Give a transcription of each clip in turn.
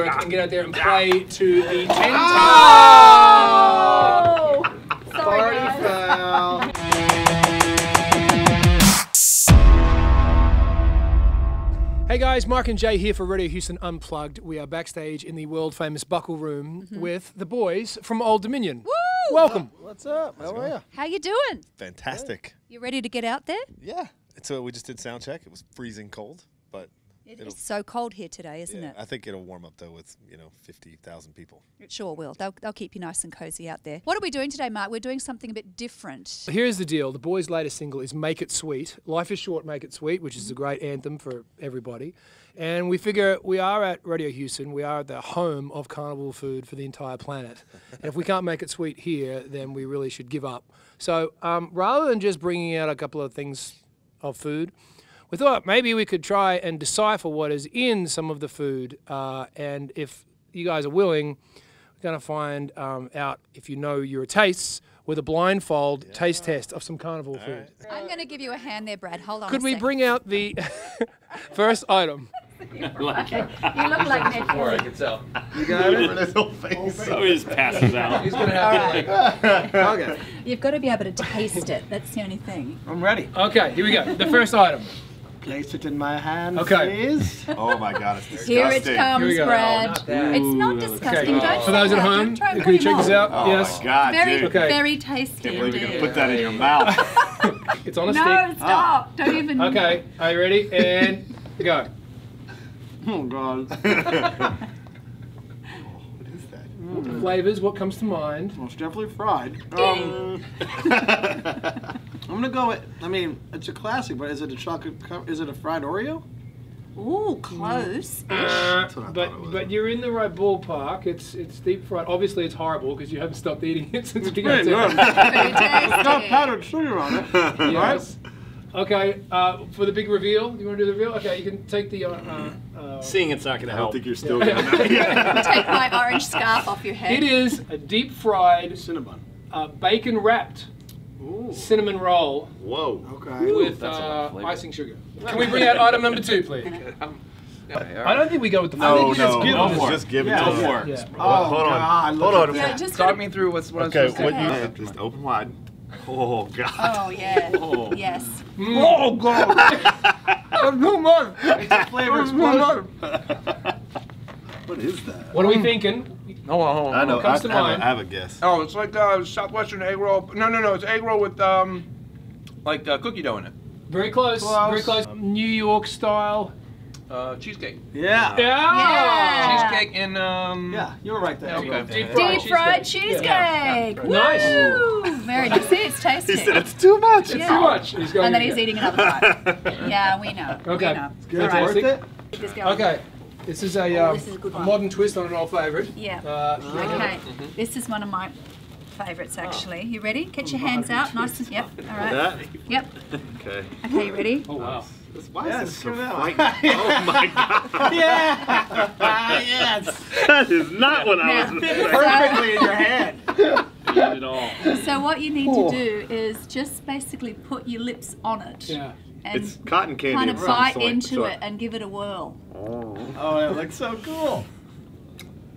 And get out there and play to the 10 Oh! Sorry, guys. foul. Hey guys, Mark and Jay here for Rodeo Houston Unplugged. We are backstage in the world famous Buckle Room mm-hmm. with the boys from Old Dominion. Woo! Welcome. What's up? How are you? How you doing? Fantastic. You ready to get out there? Yeah. So uh, we just did sound check. It was freezing cold, but It It'll- so cold here today, isn't yeah, it? I think it'll warm up though with you know fifty thousand people. It sure will. They'll, they'll keep you nice and cozy out there. What are we doing today, Mark? We're doing something a bit different. Here's the deal. The boys' latest single is Make It Sweet. Life is short, make it sweet, which is a great anthem for everybody. And we figure we are at Rodeo Houston. We are at the home of carnival food for the entire planet. and if we can't make it sweet here, then we really should give up. So um, rather than just bringing out a couple of things of food, we thought maybe we could try and decipher what is in some of the food. Uh, and if you guys are willing, we're going to find um, out if you know your tastes with a blindfold taste test of some carnival food. I'm going to give you a hand there, Brad. Hold on. Could a we sec. bring out the first item? You look like Matthew. I can tell. You got it? His whole face. So he just passes out. He's going to have like. Okay. You've got to be able to taste it. That's the only thing. I'm ready. Okay, here we go. The first item. Place it in my hand, Okay. please. Oh my god, it's disgusting. Here it comes, we go. Brad. Oh, not that. it's not Ooh, disgusting. Okay, Don't for those at that. home, try and can you check this out? Oh yes. my god, Very, dude. Okay. very tasty. Can't believe you're gonna put that in your mouth. It's on a No, stick. stop. Don't even. Okay, are you ready? And go. Oh god. what is that? Flavors, what comes to mind? Well, it's definitely fried. Um, I'm gonna go with. I mean, it's a classic, but is it a chocolate? Is it a fried Oreo? Ooh, close. Uh, but thought it was. but you're in the right ballpark. It's it's deep fried. Obviously, it's horrible because you haven't stopped eating it since we got Pretty to It's got powdered sugar on it. Yes. Okay. Uh, for the big reveal, you want to do the reveal? Okay, you can take the. Uh, uh, uh, Seeing it's not going to I help. don't think you're still gonna know. Take my orange scarf off your head. it is a deep fried, Cinnabon. uh, bacon wrapped Ooh. cinnamon roll Whoa. Okay. with that's a lot of uh, icing sugar. Can we bring out item number two, please? I don't think we go with the. No, I think we just no, give no, them no, this. just give it Yeah. to Go us. Yeah. Oh, Hold on. God, look Hold on. Yeah, just Talk me through what's what Okay, I'm supposed what to you just open wide. Oh god. Oh yeah. Oh. Yes. Oh god. That's too much. It's a flavor explosion. What is that? What are we thinking? Hold on, hold on. I know. Comes I, to I have a- I have a guess. Oh, it's like uh, southwestern egg roll. No, no, no. It's egg roll with um, like uh, cookie dough in it. Very close. Close. Very close. New York style. Uh, cheesecake. Yeah. Yeah. Cheesecake in um. Yeah, you were right there. Okay. Deep Deep fried cheesecake. cheesecake. Yeah. Woo! Nice. Very nice. See, it's tasty. He said it's too much. Yeah. Too much. He's going and then to he's eating another bite. yeah, we know. Okay. We know. Good. All It's right. worth it. Just go. Okay. This is a, Oh, um, this is a good a one. modern twist on an old favourite. Yeah. Uh, Okay. This is one of my favourites actually. You ready? Get your hands out. Nice and yep. All right. That? Yep. Okay. Okay, you ready? Oh wow. Why Yeah, is this so screw oh my god. Yeah. yes. That is not what I was Now- expecting. Perfectly in your hand. Eat it all. So what you need to do is just basically put your lips on it Yeah. And It's cotton candy. kind of of bite sort, into sort. it and give it a whirl. Oh, oh it looks so cool.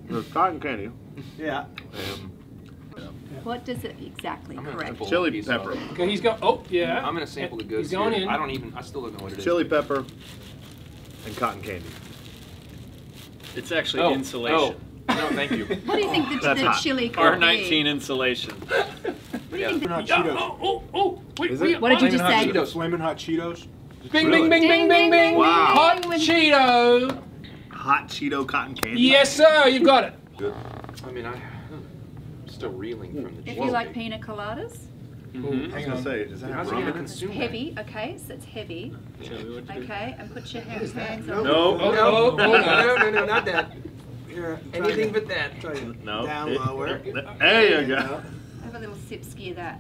It's cotton candy. Yeah. Um, What does it exactly correct? chili pepper. Okay, he's got. Oh yeah. I'm gonna sample the goods He's going here. in. I don't even. I still don't know what it is. Chili pepper and cotton candy. It's actually Oh, insulation. Oh, no, thank you. What do you think the, the chili could R19 be? insulation. What do you think the, Yeah, Cheetos. oh, oh, oh, wait, Is it? What did you just say? Cheetos. Flamin' hot Cheetos. Bing, bing, bing, bing, bing, bing. Wow. Hot Cheeto. Hot Cheeto cotton candy. Yes, sir. You've got it. I mean, I, I'm still reeling from the if you like pina coladas, I was gonna say, does that have How's it rum gonna in it? consume heavy, okay, so it's heavy. Okay, and put your hands, hands on Oh, oh, no, no. no, no, no, not that. Anything but that. No. Down lower. There you go. Have a little sip ski of that.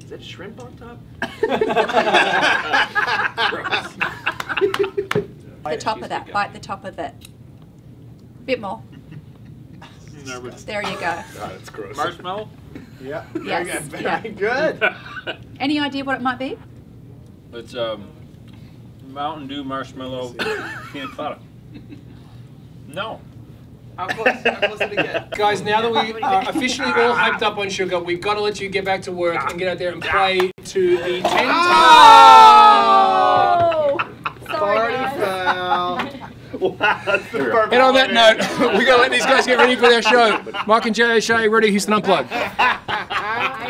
Is that shrimp on top? The top of that, bite the top of it. Bit more. Nervous. There you go. God, it's gross. Marshmallow? Yeah. Yes, Very yeah. good. Any idea what it might be? It's um, Mountain Dew marshmallow peanut colada. No. How close? How close did it get? Guys, now that we are officially all hyped up on sugar, we've got to let you get back to work and get out there and play to the 10 Oh! Sorry, guys. Wow, that's the perfect And on that note, end it. we got to let these guys get ready for their show. Mike and Jay O'Shea, Rodeo Houston Unplugged. I can